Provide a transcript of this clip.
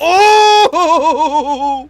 oh!